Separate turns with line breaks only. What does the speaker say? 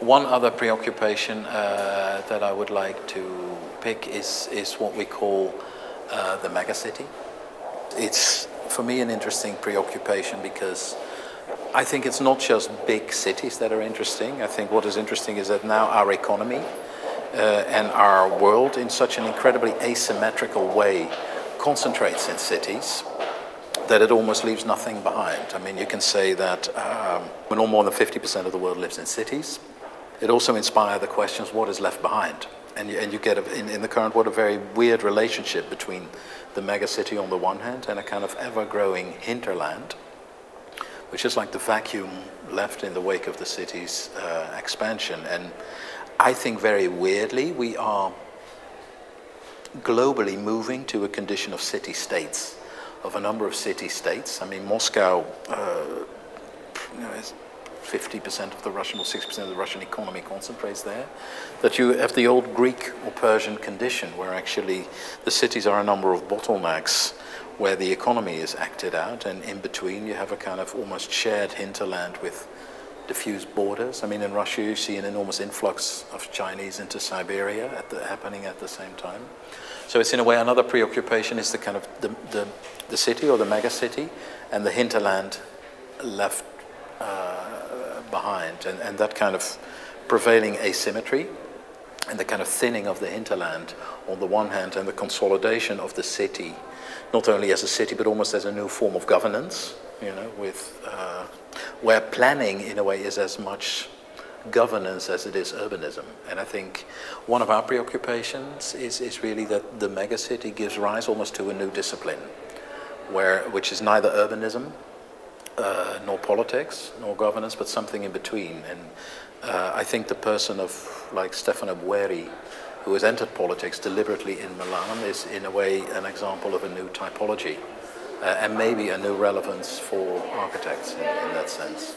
One other preoccupation uh, that I would like to pick is, is what we call uh, the megacity. It's, for me, an interesting preoccupation because I think it's not just big cities that are interesting. I think what is interesting is that now our economy uh, and our world, in such an incredibly asymmetrical way, concentrates in cities that it almost leaves nothing behind. I mean, you can say that um, when more than 50% of the world lives in cities, it also inspired the questions, what is left behind? And you, and you get, a, in, in the current world, a very weird relationship between the megacity on the one hand and a kind of ever-growing hinterland, which is like the vacuum left in the wake of the city's uh, expansion. And I think very weirdly, we are globally moving to a condition of city-states, of a number of city-states. I mean, Moscow uh, you know, 50% of the Russian or 60% of the Russian economy concentrates there. That you have the old Greek or Persian condition where actually the cities are a number of bottlenecks where the economy is acted out and in between you have a kind of almost shared hinterland with diffuse borders. I mean, in Russia you see an enormous influx of Chinese into Siberia at the, happening at the same time. So it's in a way another preoccupation is the kind of the, the, the city or the mega city and the hinterland left uh, behind. And, and that kind of prevailing asymmetry and the kind of thinning of the hinterland on the one hand and the consolidation of the city, not only as a city but almost as a new form of governance, you know, with, uh, where planning in a way is as much governance as it is urbanism. And I think one of our preoccupations is, is really that the megacity gives rise almost to a new discipline, where, which is neither urbanism uh, nor politics, nor governance, but something in between. And uh, I think the person of like Stefano Boeri, who has entered politics deliberately in Milan, is in a way an example of a new typology uh, and maybe a new relevance for architects in, in that sense.